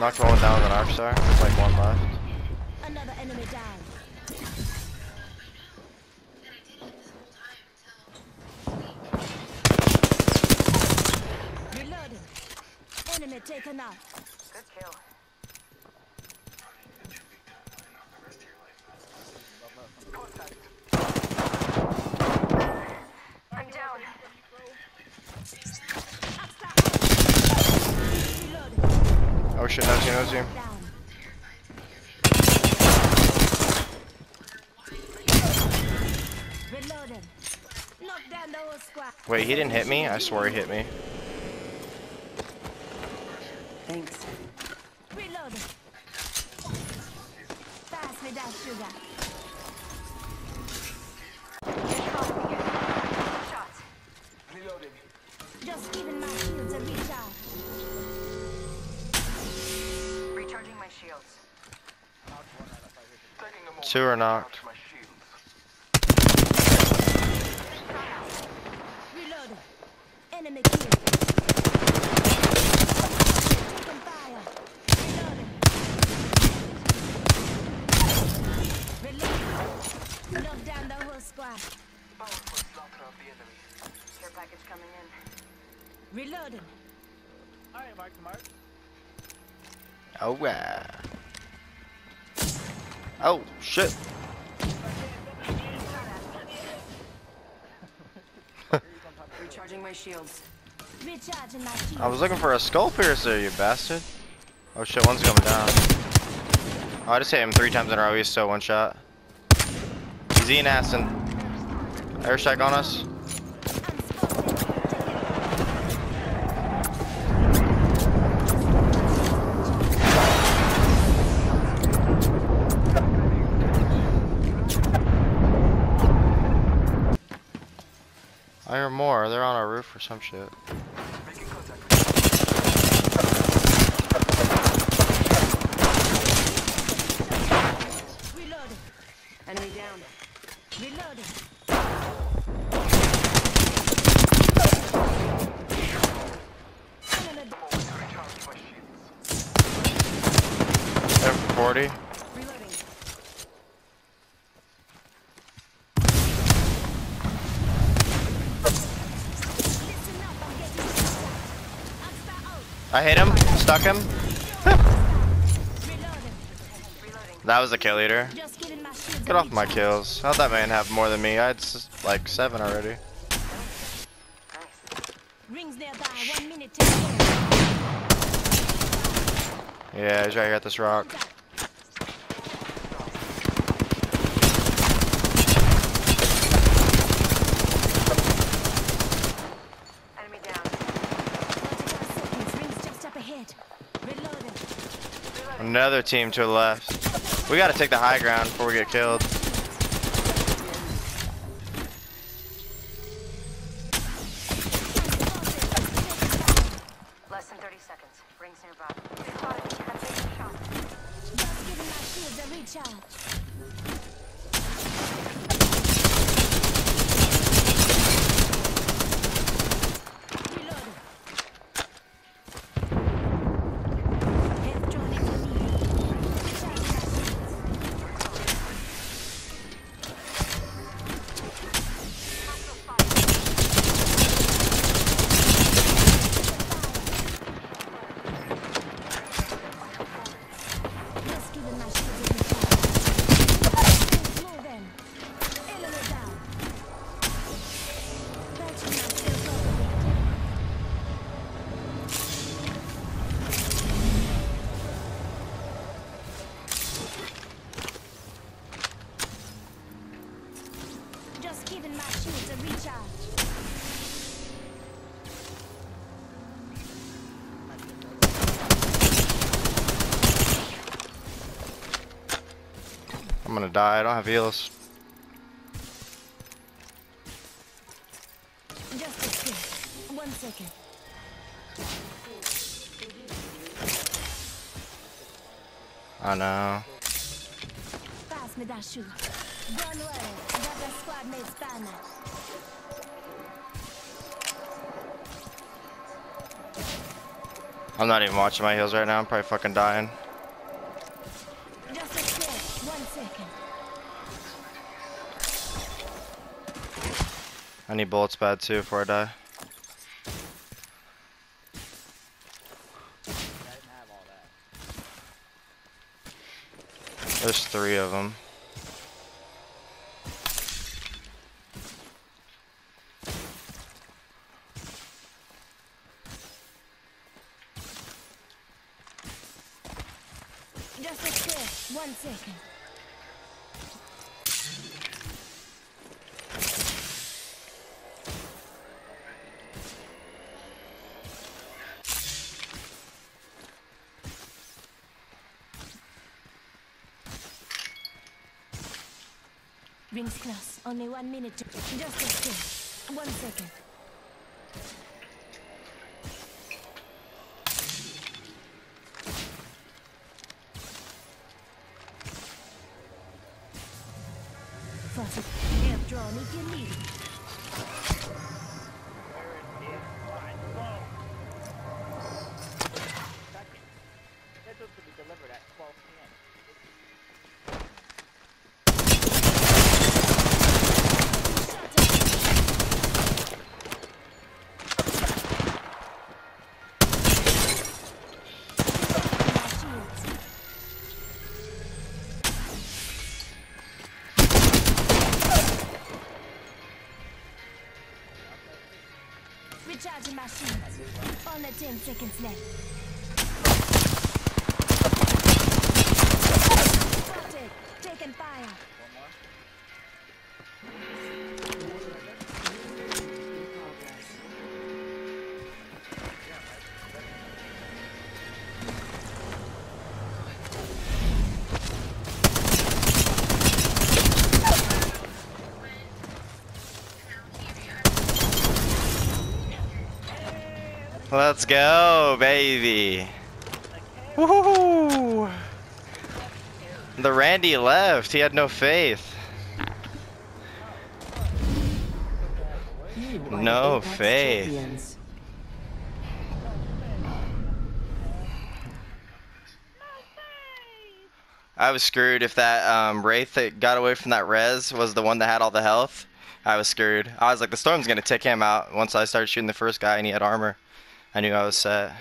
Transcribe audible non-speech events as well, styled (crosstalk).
Knocked one down with an arc star. There's like one left. Another enemy down. Reloading. Enemy taken out. Good kill. I'm down. Reloading. Oh shit, knows you, knows you. Down. Reloading. Knock down the whole squad. Wait, he didn't hit me? I swore he hit me. Thanks. Reloading. Pass me that sugar. Shots. Just giving my shields a recharge. Care package coming in. Reloading. Alright, mark to mark. Oh yeah. Oh shit. Recharging my shields. Recharging my shields. I was looking for a skull piercer, you bastard. Oh shit, one's coming down. Oh, I just hit him three times in a row. He's still one shot. He's eating ass and airstrike on us. I hear more. They're on our roof or some shit. Reloading. Enemy down. Reloading. They're 40. I hit him. Stuck him. (laughs) That was a kill leader. Just giving my shields Get off my kills. How'd that man have more than me? I had s- like seven already. Nice. Rings nearby. One minute to go. Yeah, he's right here at this rock. Enemy down. 45 seconds. Rings just up ahead. Reloading. Another team to the left. We gotta take the high ground before we get killed. Less I'm gonna die. I don't have heals. Just. One second. I know. Pass me that shoe. Don't worry, I got the squad mate's banner. I'm not even watching my heels right now. I'm probably fucking dying. I need bullets bad too before I die. There's three of them. Just a sec. One second. Rings close. Only one minute to. Just a sec. One second. Faucet. Air drawn if you need 10 seconds left. Let's go, baby. Woohoo! The Randy left. He had no faith. No faith. I was screwed if that um, Wraith that got away from that res was the one that had all the health. I was screwed. I was like, the storm's gonna take him out once I started shooting the first guy and he had armor. I knew I was set.